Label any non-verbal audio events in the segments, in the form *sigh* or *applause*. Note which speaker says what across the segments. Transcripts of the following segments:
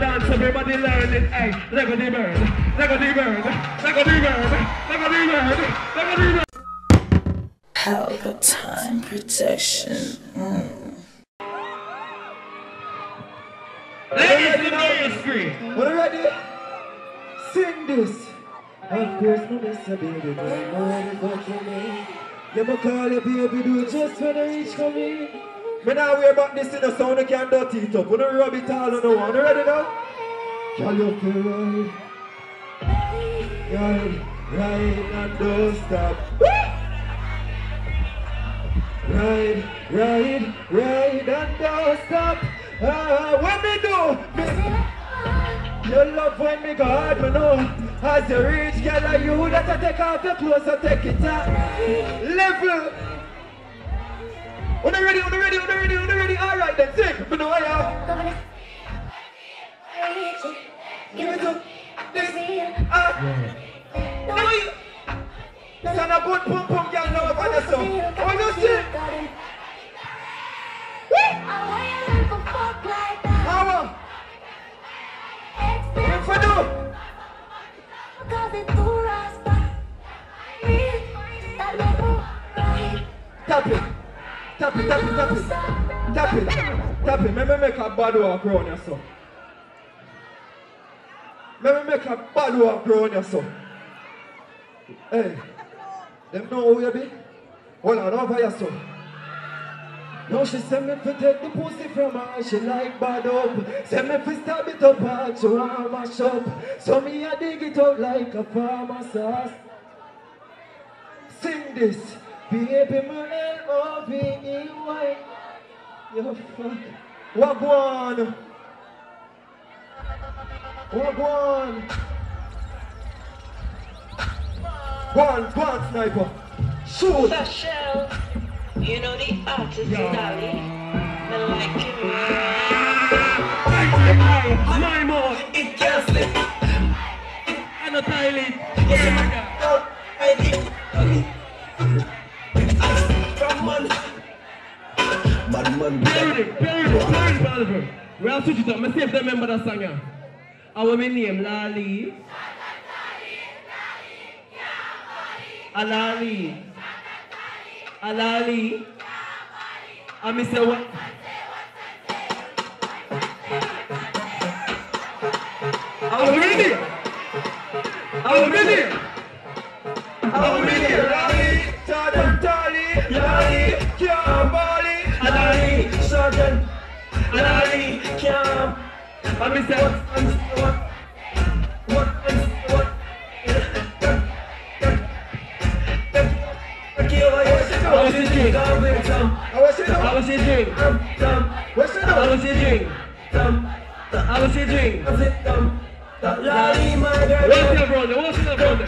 Speaker 1: dance, everybody learn it. Hey, Lego the bird, Lego the bird, Lego the bird, Lego the bird, Lego the bird.
Speaker 2: Pelpa time production. Mm.
Speaker 1: Ladies in the screen.
Speaker 3: When you ready? Sing this. Of course, no miss a baby, but I know what the fuck you may call your baby, do it just when I reach for me. Me now worry about this in the sound, you can't dirty it up. When you rub it all on the one, you ready now? Can you feel right? Ride, ride and don't stop. Ride, ride, ride and don't stop. Ah, what me do? Me, you love when me God, me know. As you reach, girl, are you that I take off your clothes and take it up. Level. When you ready, when you ready, when you ready, when you ready, all right then, sing. Me know I am. Give it up. This. Ah. Now you. Son of good pum pum girl now Tap it. Tap it. Me make a bad walk around you, so. Let me make a bad walk around you, so. Hey. Them know who you be? Hold on, over so. Now she send me to take the pussy from her, she like bad up. Send me to stab it up and she want mash up. So me a dig it out like a farmer sauce. Sing this, baby my L-O-V-E-Y. You fuck. Wagwan. Wagwan. Go on, go on, sniper. Shoot.
Speaker 4: Special. You know the artist
Speaker 1: Yeah.
Speaker 4: Dolly. Me like.
Speaker 1: Hey, my more.
Speaker 4: It can't slip.
Speaker 1: And a toilet.
Speaker 4: Oh, I
Speaker 1: Have switch it up. Me see if they remember that song, yeah. Our my name, Lali. Alali. Alali. I miss say what? Our my name. Our my name. Our my name. Was his drink?
Speaker 3: what's the
Speaker 1: How was your? What's your brother?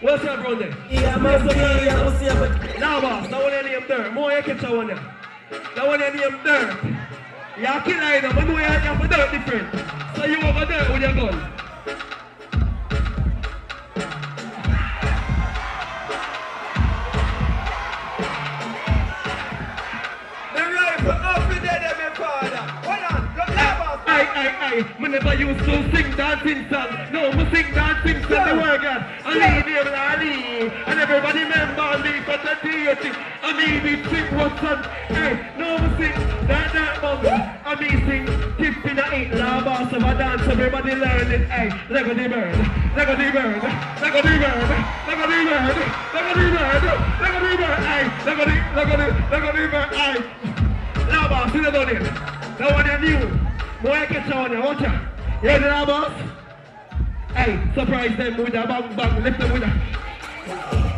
Speaker 1: What's your brother?
Speaker 4: Yeah, my baby, I.
Speaker 1: Now, boss, that one. More you catch one there. One name dirt. You kill line up, but know you have for dirt different. So you over there with your gun. Aye, aye. Me never used to sing dancing song. No, me sing dancing song the word God. I leave him Ali. And everybody remember me for the deity. I mean it sing what's on. Hey, no me sing that that bum. I mean sing tip in the eight lava of a dance. Everybody learn it. Hey, Lego the bird. Lego the bird. Lego the bird. Lego the bird. Lego the bird. Lego the bird. Hey, Lego the Lego the Lego the bird. Hey. Now, boss, see the done it. That one you new. Boy, catch on you, watch out. You hear that, boss? Hey, surprise them with a bang bang, lift them with a...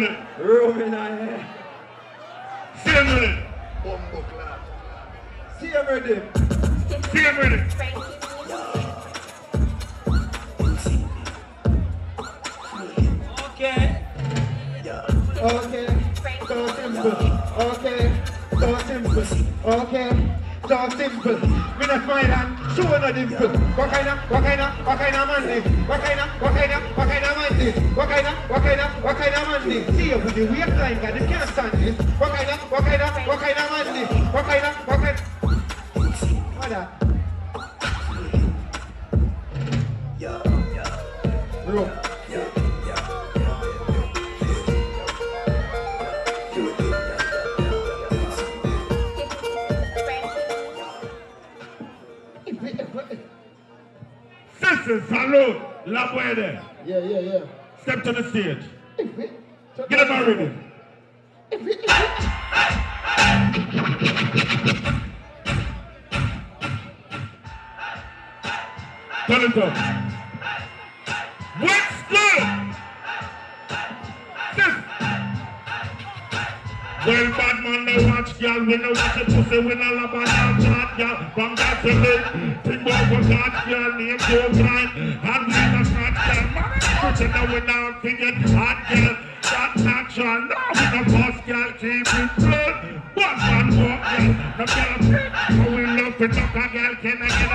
Speaker 5: want to see him with it.
Speaker 3: Room in our hair.
Speaker 5: See him with it.
Speaker 3: See him ready.
Speaker 5: See him with it.
Speaker 4: Okay.
Speaker 3: Okay. So simple. Okay, so simple. Okay, so simple. Me not smile and show no dimple. What kind of, what kind of, what kind of man this? What kind of, what kind of, what kind of man this? What kind of, what kind of, what kind of man this? See you with the waistline, God, they can't stand this. What kind of, what kind of, what kind of man this? What kind of, what kind What that? Room.
Speaker 5: Sisters, salute. La puede.
Speaker 3: Yeah, yeah, yeah.
Speaker 5: Step to the stage. Get up already. Turn it up. What's good? Sis- Well, bad man, no watch, girl. We no watch it, pussy. We no love a damn chat, girl. From that to live. Think over God, girl. Name so blind. And we no shot, girl. Man, pretty now we now figure hot, girl. That natural. Now we no boss, girl. Keep it blood. One man walk, girl. No girl pick. How we love to talk, a girl. Can I get?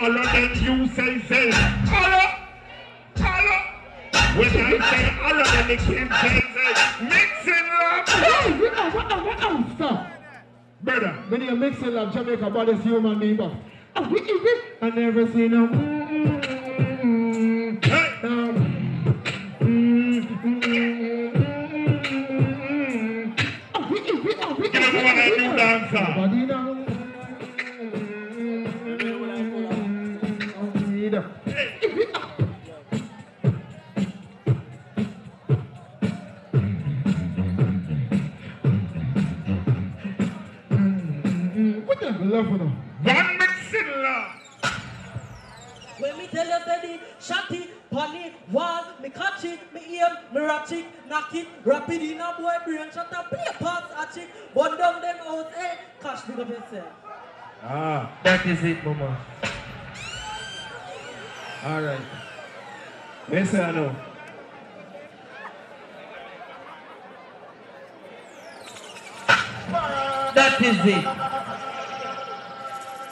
Speaker 5: Allah, then you say say, Allah, Allah. When I say Allah, then the king say say, mixing love.
Speaker 3: Hey, what the, what what stop.
Speaker 5: Brother,
Speaker 3: When you mix it up, Jamaica baddest human being, oh, we, we. I never seen no. Mm, mm, mm, mm,
Speaker 5: hey,
Speaker 3: no. Mm, mm, mm, mm, mm. Oh, we, we, oh, we,
Speaker 5: give us one of new dancer.
Speaker 3: The *laughs* Know.
Speaker 1: That is it.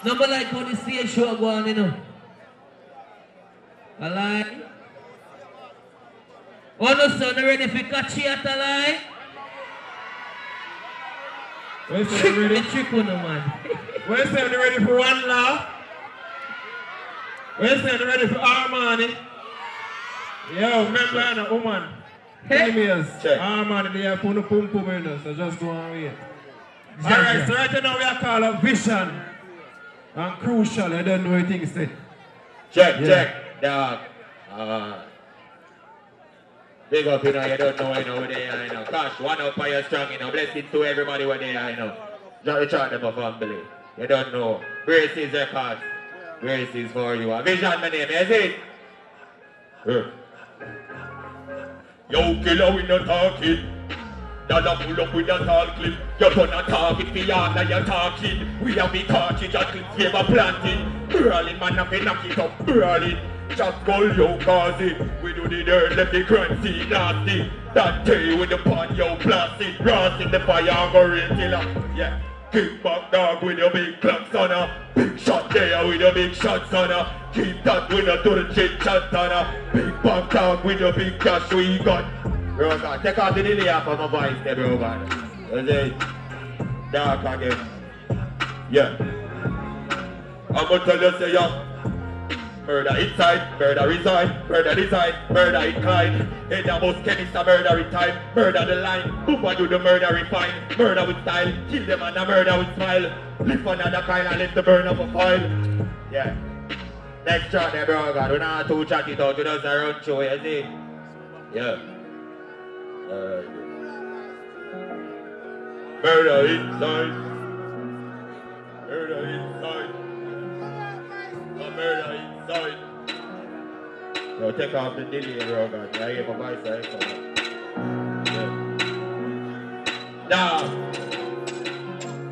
Speaker 1: Number like how the stage show go on, you know. A lie. Oh no, son, ready for catch you at a lie?
Speaker 3: Where's the ready? *laughs*
Speaker 1: trick on man.
Speaker 3: Where's the ready for one law? Where's the ready for Armani? Yo, remember I'm a woman. Ten years. Armani, they have put pum pum in us, so just go and wait. Alright, so right now we are called a vision. And crucial, I don't know what things say.
Speaker 6: Check,
Speaker 3: Yeah.
Speaker 6: check, dog. Uh, big up, you know, you don't know, you know, where they are, you know. Gosh, one up for you strong, you know. Blessings to everybody where they are, you know. Drop the chart them a family. You don't know. Grace is your cause. Grace is for you. A vision, my name, is it? Yeah. Yo, killer, we not talking. Dollar pull up with a tall clip. You turn a target for yard that you're talking. We have the cartridge and clip favor planting. Burling man and knock it up, burling. Just call yo cause it. We do the dirt, let the crime see nasty. That day with the pan yo plastic. In the fire and go real killer. Yeah. Kick back dog with your big clock son. Big shot there with your big shot son. Keep that winner to the chit chat son uh. Big back dog with your big cash we got. Bro, God, take off the delay of my voice there, bro, God. You see? Dark again. Yeah. I'm gonna tell you, say, yeah. Murder inside, murder inside, murder inside, murder incline. In the most chemist, a murder time, murder the line. Booba do the murder refine, murder with style. Kill them and a murder with smile. Lift another kind and let the burn up a file. Yeah. Next shot there, bro, God. We not too chat it out, we just a run through, you see? Yeah. Uh, Alright. Murder inside. Murder inside. Murder inside. Yo, take off the delay, bro, God. I hear my voice, I come on. Now.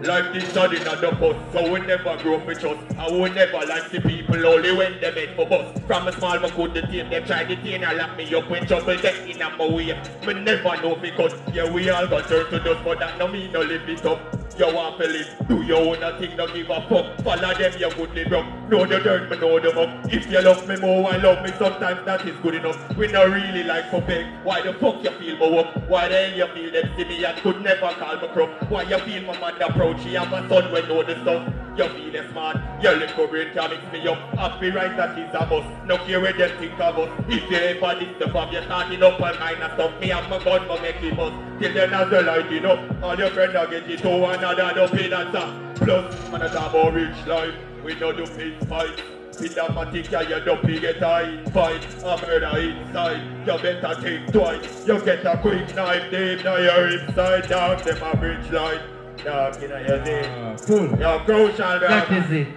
Speaker 6: Life is and the bus, so we never grow for trust. And we never like the people only when they made for bus. From a small but good the team, they try to team and lock me up when trouble get in my way. Me never know because yeah we all got turn to dust, but that no mean no live it up. You want to live, do your own thing, don't give a fuck. Follow them, you goodly broke. Know the dirt, me know the muck. If you love me more, I love me. Sometimes that is good enough. We not really like for beg. Why the fuck you feel me up? Why the hell you feel them see me and could never call me crop? Why you feel my mother proud? She have a son when know the stuff. You feel it smart, your little brain can mix me up. Happy right that is a must. No care where them think of us. If you ever disturb up, you're starting up all kind of stuff. Me and my gun, but make it bust. Till then as well light up. All your friends are get it to another, don't pay that song. Plus, man, talk about rich life. We know do fist fight. With the matic, yeah, you don't get a invite. A murder inside, you better think twice. You get a quick knife deep now your inside. Dog, them a bridge line. Dog, you know your name.
Speaker 7: Full.
Speaker 6: You're crucial, bro.
Speaker 7: That is it.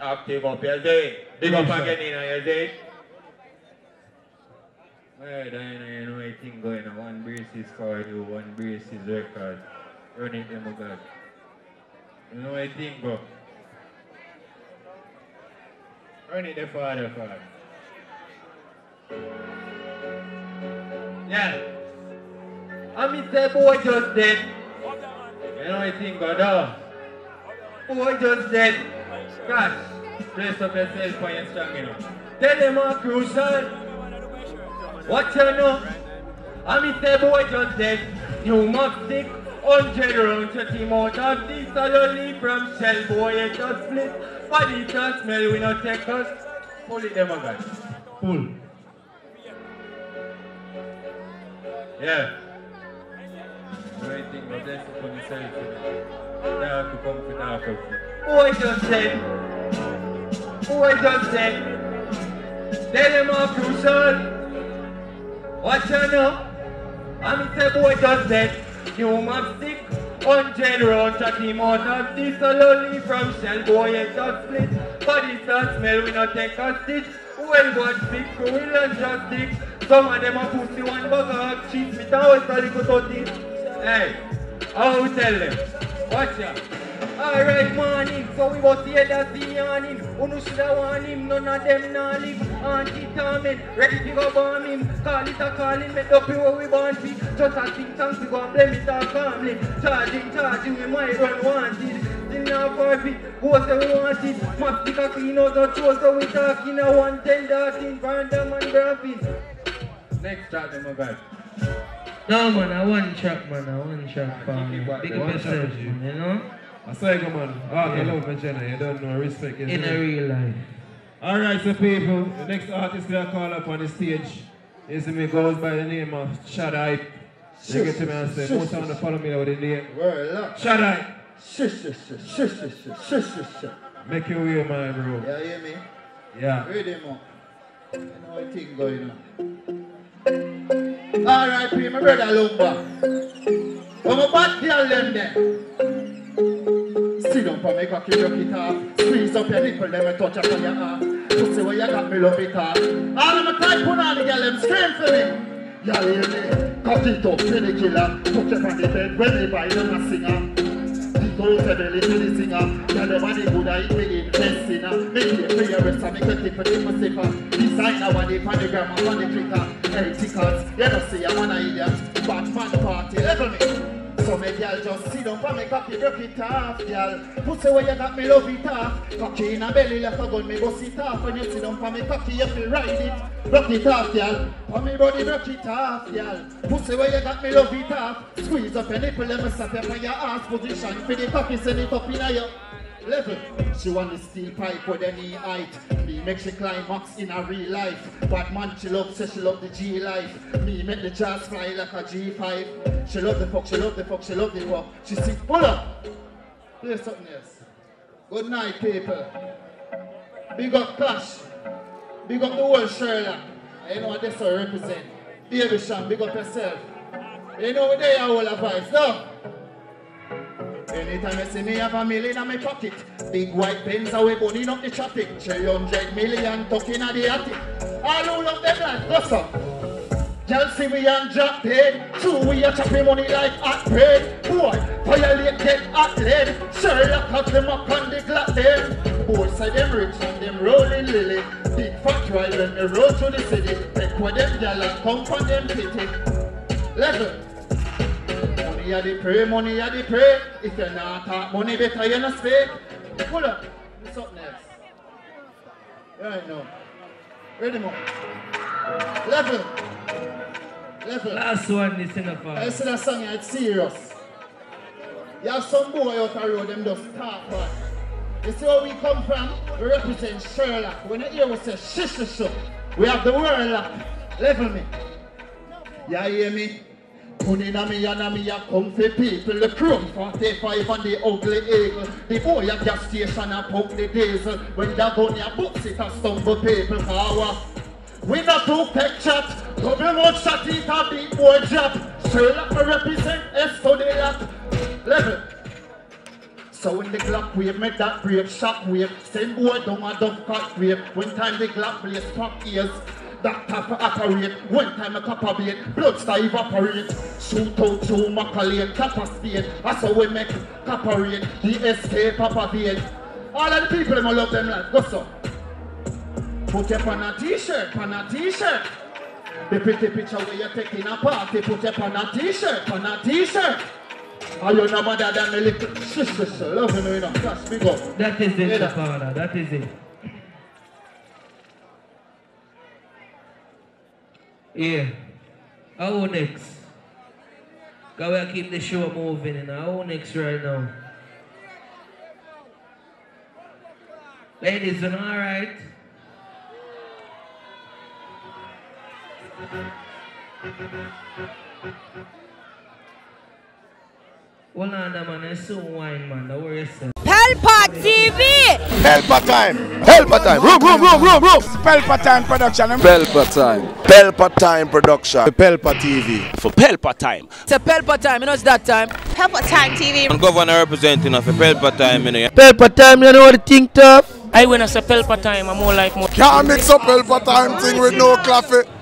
Speaker 6: Active up your day. Big up again in your day.
Speaker 7: Alright, I know you know anything going on. One brace is for you, one brace is record. Run it, them oh God. You know anything, bro? Run the father, father. Yeah. I mean, the boy just dead. You know anything, God? Oh. Boy just dead. Gosh, bless up yourself for your strong enough. Tell them how crucial. What you know? I mean, say boy just dead. You must stick Hundred rounds to team out of this suddenly from shell boy it just does But it just smell, we not take us. Pull it them guys. Pull. Yeah. Great thing, but that's for the selfie. Now I could come for now. Oh, I just said. Boy I just said. Tell him off, you son. Watch out now. I'm the boy just said. New Matstick, Unchain round Chucky Morton, this lonely from Shellboy and Top Split. but Body start smell, we not take a stitch. Well, one stick, we learn just sticks. Some of them are pussy, one bugger, cheat me, towers, a little Hey, I'll tell them. Watch out. Alright morning, so we was here that's the yawning Unu shoulda want him, none of them nah live Auntie Torment, ready to go bomb him Call it a calling, make up where we born fi Just a think tank to go and blame it all calmly Charging, charging, we might run wanted Still now forfeit, go say we want it Must be a clean out the throat, so we talking a one ten thing Random and graphics Next track, them guys
Speaker 1: No man, I one track man, I one track fam.
Speaker 7: Big up-
Speaker 1: Big
Speaker 7: one
Speaker 1: up
Speaker 7: track
Speaker 1: yourself,
Speaker 7: is you.
Speaker 1: man, you know?
Speaker 7: I saw you, man. Okay,
Speaker 1: yeah.
Speaker 7: love me, You don't know. Respect is
Speaker 1: In a real life.
Speaker 7: All right, so people, the next artist that I call up on the stage is me goes by the name of Shadai. You get to me and say, most time to follow me with the name.
Speaker 8: Word
Speaker 7: up.
Speaker 8: shush.
Speaker 7: Make your way, my bro.
Speaker 8: Yeah, hear me?
Speaker 7: Yeah.
Speaker 8: Ready, man. up. You know what thing going on. All right, my brother Lumba. Come back, girl, them there. Sit down for me cocky. Squeeze up your nipple, them and touch up on your arm. Pussy where you got me love it off. All of my put on the girl, them scream for me. Y'all hear me? Cut it killer. Touch up on the bed, when they buy them a singer. Gold to the singer. Tell the body good, I eat me in best sinner. Make it for your rest, I make it for the pussy Designer one day, on the the Twitter. Hey, tickets, you don't see I'm an idiot. Just sit down for me cocky broke it off, girl. Pussy where you got me love it off. Cocky in a belly left a gun me bust it off. When you sit down for me cocky you feel ride it. Broke it off, girl. For me body broke it off, girl. Pussy where you got me love it off. Squeeze up your nipple let me stop you for your ass position. For the cocky send it up in a your level. She want the steel pipe with any height. Me make she climax in a real life. But man, she love, say she love the G life. Me make the jazz fly like a G5. She love the fuck, she love the fuck, she love the fuck. She sing, pull up. Play something else. Good night, people. Big up Clash. Big up the whole Sherlock. You know what this will represent. Baby Sham, big up yourself. You know what they are all of us, no? Anytime I see me have a million in my pocket Big white pens away burning up the traffic. 300 million tucking at the attic. All love them like go so Y'all see we and drop dead. True we a chopping money like hot bread. Boy, violate get hot lead. Sherlock have them up on the glass then Boy say them rich and them rolling lily. Big fat ride when me roll through the city. Take with them gal and come from them pity. Level Money a the pray, money a the pray. If you not talk money, better you not speak. Pull up. What's up next? Right now. Ready more. Level. Level.
Speaker 9: Last one, this enough.
Speaker 8: I see that song, it's serious. You have some boy out the road, them just talk bad. You see where we come from? We represent Sherlock. When you hear we say shish shish we have the world. Level me. You hear me? Put in a me and a me a for people The chrome 45 and the ugly eagle. The boy at gas station a pump the diesel. When the gun ya books it a stumble people power. We not do tech chat Double mouth shot it a big boy drop Sherlock me represent S to the lock Level. So when the Glock wave make that brave shock wave Send boy down a dump cock wave. When time the Glock blaze pop ears Doctor for operate. One time a copper bait Blood star evaporate. Shoot out through Macaulay Copper That's how we make copper rate The SK Papa Vade All of the people them love them like Go so Put your on a t-shirt, on a t-shirt. The pretty picture where you're taking a party Put your on a t-shirt, on a t-shirt. Are you no mother than a little? Shish Love you you know. That's big up
Speaker 9: That is it,
Speaker 8: Yeah.
Speaker 9: That is it. Yeah. How next? We keep the show moving and how next right now? Ladies, and all right? Hold on, man. I soon wine, man. Don't worry yourself.
Speaker 10: Pelpa TV!
Speaker 11: Pelpa time. Pelpa time. Room, room, room, room, room. Pelpa time production. Eh? Pelpa time. Pelpa time production. Pelpa TV.
Speaker 12: For Pelpa time.
Speaker 10: It's a Pelpa time, you know it's that time.
Speaker 13: Pelpa time TV.
Speaker 12: I'm governor representing of a Pelpa time, you know.
Speaker 9: Pelpa time, you know what the think tough?
Speaker 14: I when I say Pelpa time, I'm more like more.
Speaker 11: Can't mix up Pelpa time thing with no coffee.